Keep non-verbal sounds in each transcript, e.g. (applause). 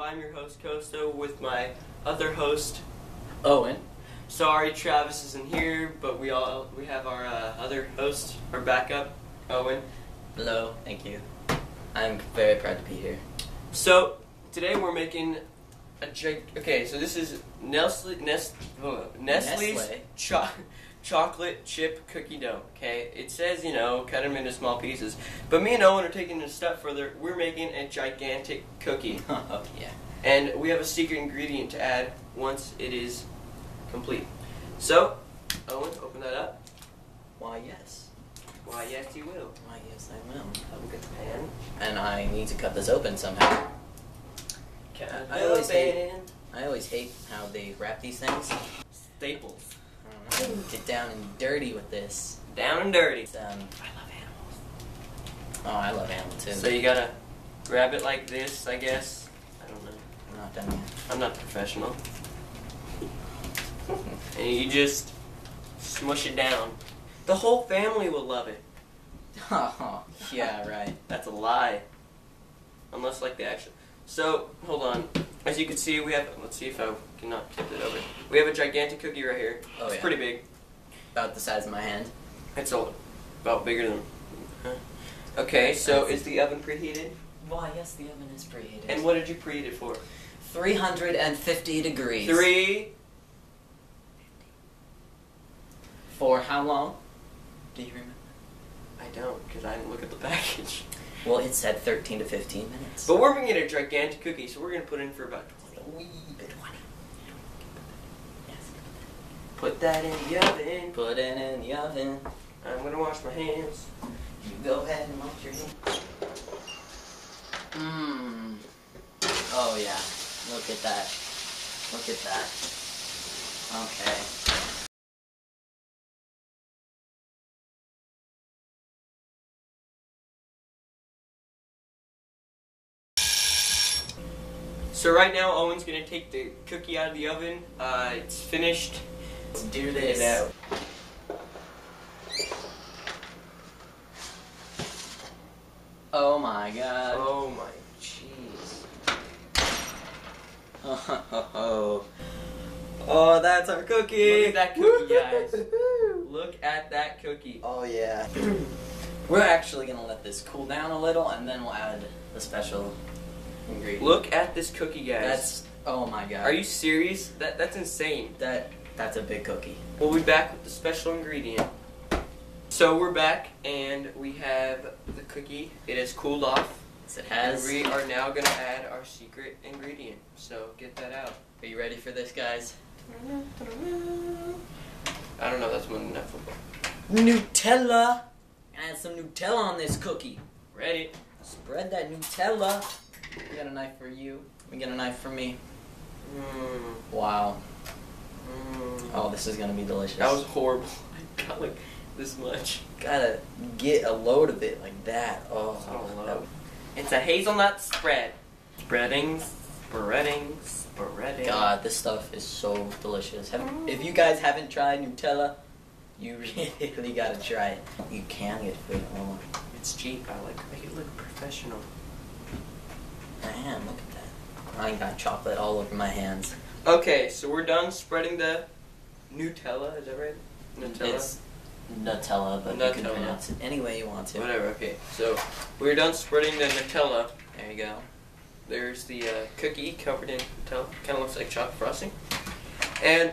I'm your host Kosta with my other host. Owen. Sorry, Travis isn't here, but we all we have our uh, other host, our backup, Owen. Hello. Thank you. I'm very proud to be here. So today we're making a gig. Okay, so this is Nestle Nest, Nestle's Nestle. cho- chocolate chip cookie dough. Okay, it says you know cut them into small pieces, but me and Owen are taking it a step further. We're making a gigantic cookie, oh (laughs) yeah. and we have a secret ingredient to add once it is complete. So, Owen, open that up. Why yes. Why, yes, you will. Why yes I will. Have a good pan. And I need to cut this open somehow. Cut I always hate- I always hate how they wrap these things. Staples. I. Get down and dirty with this. Down and dirty. It's, um, I love animals. oh, I love animal too. So you gotta grab it like this, I guess. I don't know. I'm not done yet. I'm not professional. (laughs) and you just smush it down. The whole family will love it. yet. (laughs) oh, yeah, right. That's a lie. Unless like the action. So hold on. As you can see, we have. Let's see if I cannot tip it over. We have a gigantic cookie right here. Oh, it's yeah. pretty big. About the size of my hand. It's a, about bigger than. huh. Okay, so is the oven preheated? Why yes, the oven is preheated. And what did you preheat it for? 350 degrees. Three. For how long? Do you remember? I don't, because I didn't look at the (laughs) package. Well, it said 13 to 15 minutes. But we're making a gigantic cookie, so we're gonna put in for about 20. a wee bit. 20. Yes. Put that in the oven. Put it in the oven. I'm gonna wash my hands. You go ahead and wash your hands. Mmm. Oh yeah. Look at that. Look at that. Okay. So right now, Owen's gonna take the cookie out of the oven. Uh, it's finished. Let's do Get it out. Oh my god. Oh my jeez. Oh, oh, oh. Oh, that's our cookie. Look at that cookie, guys. Look at that cookie. Oh yeah. (clears throat) We're actually gonna let this cool down a little, and then we'll add the special ingredient. Look at this cookie, guys. That's oh my god. Are you serious? That that's insane. that? That's a big cookie. We'll be back with the special ingredient. So we're back, and we have the cookie. It has cooled off. Yes, it And has. we are now gonna add our secret ingredient. So get that out. Are you ready for this, guys? I don't know. That's one enough. Nutella. Add some Nutella on this cookie. Ready? Spread that Nutella. We got a knife for you. We got a knife for me. Mm, Wow. mm. Oh, this is gonna be delicious. That was horrible. (laughs) I got like this much. gotta get a load of it like that. Oh, I don't know. that- It's a hazelnut spread. Spreading, spreading, spreading. God, this stuff is so delicious. Have, if you guys haven't tried Nutella, you (laughs) really gotta try it. You can get food at Walmart. It's cheap. I like to make it look professional. Man, look at that. I got chocolate all over my hands. Okay, so we're done spreading the Nutella. Is that right? Nutella. It's Nutella, but you can Nutella. pronounce it any way you want to. Whatever. Okay, so we're done spreading the Nutella. There you go. There's the uh, cookie covered in Nutella. Kind of looks like chocolate frosting. And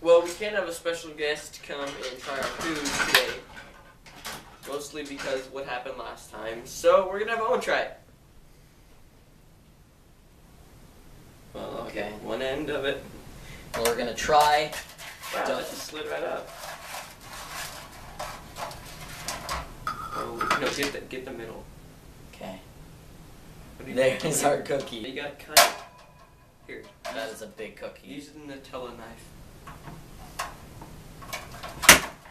well, we can't have a special guest come and try our food today. Mostly because what happened last time. So we're gonna have Owen try it. Well, okay, one end of it. Well, we're gonna try. Wow, Don't- just slid right up. Oh no, get the get the middle. Okay. You- There's our cookie. You gotta cut it. Here. That is a big cookie. Use the Nutella knife.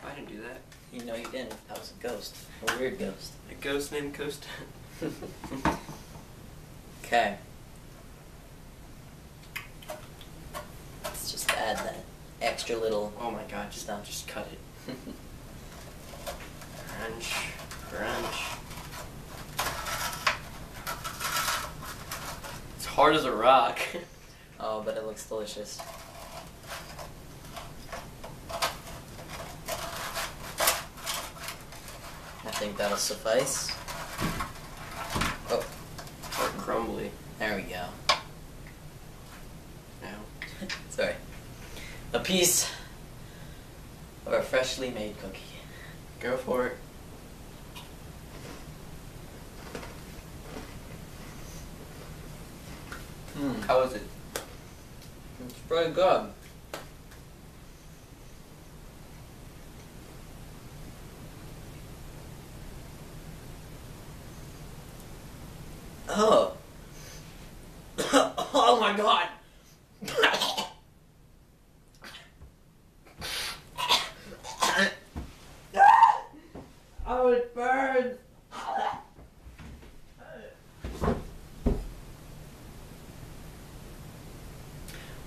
I didn't do that. You know you didn't. That was a ghost. A weird ghost. A ghost named Kosta. (laughs) Okay. Let's just add that little oh my god, just Stop. just cut it. Crunch, crunch. It's hard as a rock. (laughs) Oh, but it looks delicious. I think that'll suffice. Oh. Or crumbly. There we go. Now. (laughs) Sorry. A piece of a freshly made cookie. Go for it. Hmm. How is it? It's pretty good. Oh. (coughs) oh my god. oh, it burns.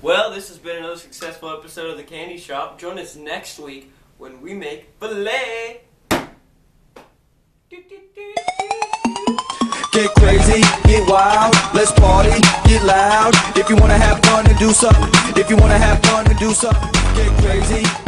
Well, this has been another successful episode of the Candy Shop. Join us next week when we make filet. Get crazy, get wild, let's party, get loud. If you wanna have fun and do something, if you wanna have fun and do something, get crazy,